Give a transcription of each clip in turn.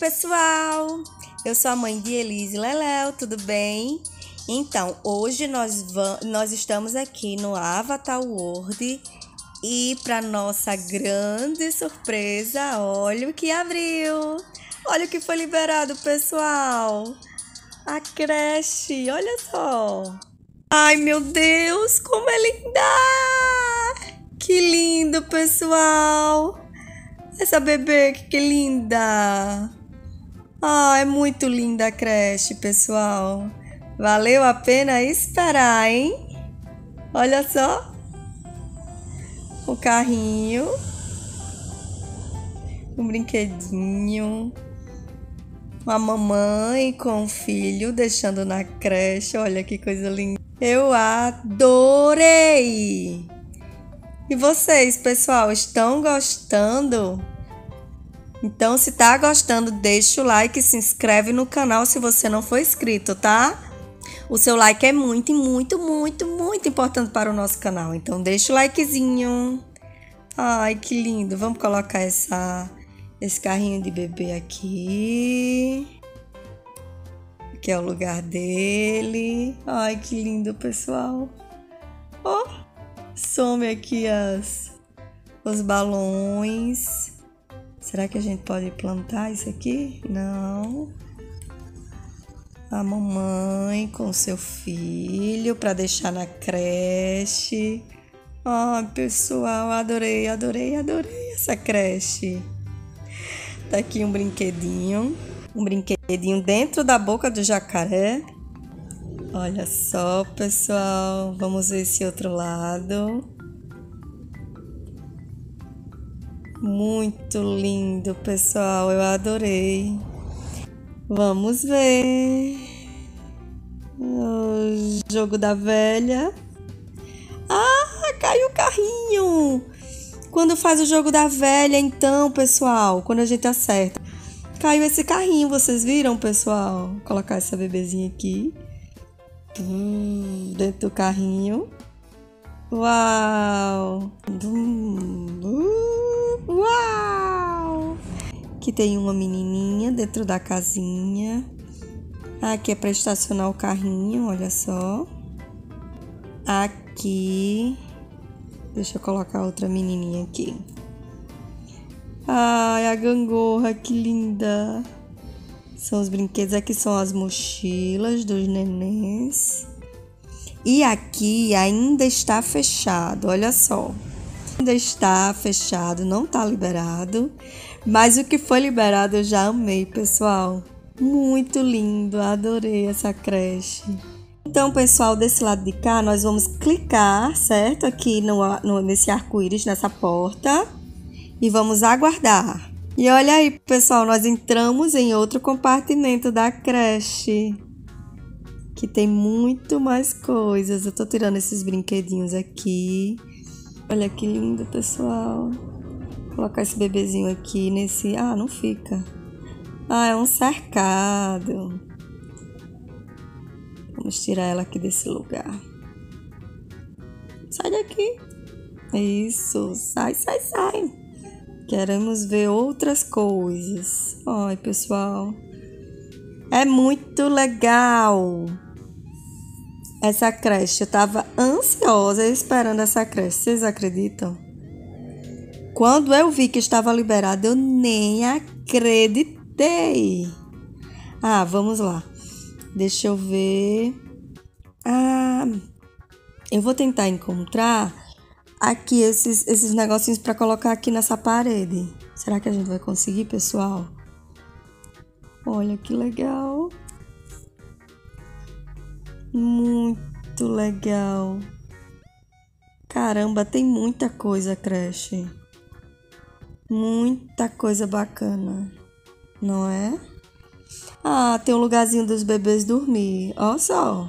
pessoal! Eu sou a mãe de Elise Leléo, tudo bem? Então, hoje nós, nós estamos aqui no Avatar World e para nossa grande surpresa, olha o que abriu! Olha o que foi liberado, pessoal! A creche, olha só! Ai, meu Deus, como é linda! Que lindo, pessoal! Essa bebê, que linda! Ah, é muito linda a creche, pessoal. Valeu a pena esperar, hein? Olha só. O carrinho. Um brinquedinho. Uma mamãe com o filho deixando na creche. Olha que coisa linda. Eu adorei! E vocês, pessoal, estão gostando? Então, se tá gostando, deixa o like e se inscreve no canal se você não for inscrito, tá? O seu like é muito, muito, muito, muito importante para o nosso canal. Então, deixa o likezinho. Ai, que lindo. Vamos colocar essa, esse carrinho de bebê aqui. Aqui é o lugar dele. Ai, que lindo, pessoal. Oh. Some aqui as, os balões. Será que a gente pode plantar isso aqui? Não. A mamãe com seu filho para deixar na creche. Ai, pessoal, adorei, adorei, adorei essa creche. Tá aqui um brinquedinho. Um brinquedinho dentro da boca do jacaré. Olha só, pessoal. Vamos ver esse outro lado. Muito lindo, pessoal. Eu adorei. Vamos ver. O jogo da velha. Ah, caiu o carrinho. Quando faz o jogo da velha, então, pessoal, quando a gente acerta. Caiu esse carrinho, vocês viram, pessoal? Vou colocar essa bebezinha aqui. Hum, dentro do carrinho. Uau! Uau! Aqui tem uma menininha dentro da casinha. Aqui é para estacionar o carrinho, olha só. Aqui. Deixa eu colocar outra menininha aqui. Ai, a gangorra, que linda! São os brinquedos, aqui são as mochilas dos nenéns. E aqui ainda está fechado, olha só. Ainda está fechado, não está liberado. Mas o que foi liberado eu já amei, pessoal. Muito lindo, adorei essa creche. Então, pessoal, desse lado de cá, nós vamos clicar, certo? Aqui no, no nesse arco-íris, nessa porta. E vamos aguardar. E olha aí, pessoal, nós entramos em outro compartimento da creche. Que tem muito mais coisas. Eu tô tirando esses brinquedinhos aqui. Olha que lindo, pessoal. Vou colocar esse bebezinho aqui nesse. Ah, não fica. Ah, é um cercado. Vamos tirar ela aqui desse lugar. Sai daqui. Isso, sai, sai, sai. Queremos ver outras coisas. Ai, pessoal. É muito legal. Essa creche, eu tava ansiosa esperando essa creche. Vocês acreditam? Quando eu vi que estava liberada, eu nem acreditei. Ah, vamos lá. Deixa eu ver. Ah, eu vou tentar encontrar aqui esses, esses negocinhos para colocar aqui nessa parede. Será que a gente vai conseguir, pessoal? Olha que legal. Muito legal. Caramba, tem muita coisa, creche. Muita coisa bacana, não é? Ah, tem um lugarzinho dos bebês dormir. Olha só.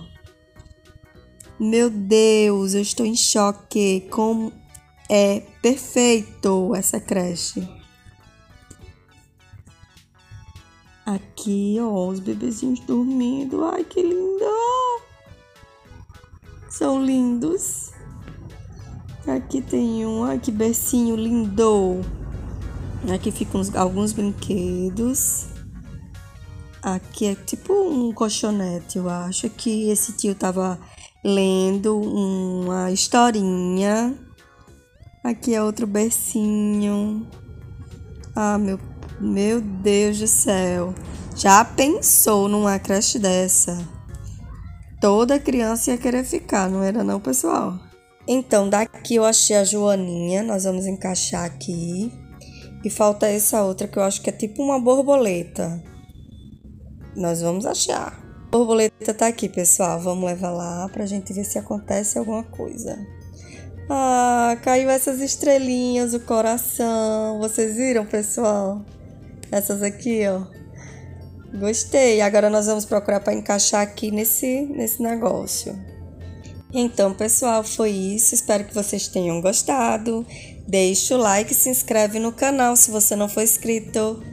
Meu Deus, eu estou em choque. Como é perfeito essa creche. Aqui, ó, os bebezinhos dormindo. Ai, que lindo! São lindos. Aqui tem um, ai, que bercinho lindo. Aqui ficam alguns brinquedos. Aqui é tipo um colchonete, eu acho que esse tio tava lendo uma historinha. Aqui é outro bercinho. Ah, meu, meu Deus do céu. Já pensou numa creche dessa? Toda criança ia querer ficar, não era não, pessoal? Então, daqui eu achei a Joaninha, nós vamos encaixar aqui. E falta essa outra que eu acho que é tipo uma borboleta. Nós vamos achar. A borboleta tá aqui, pessoal. Vamos levar lá pra gente ver se acontece alguma coisa. Ah, caiu essas estrelinhas, o coração. Vocês viram, pessoal? Essas aqui, ó. Gostei. Agora nós vamos procurar para encaixar aqui nesse, nesse negócio. Então, pessoal, foi isso. Espero que vocês tenham gostado. Deixa o like e se inscreve no canal se você não for inscrito.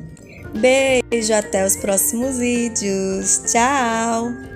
Beijo, até os próximos vídeos. Tchau!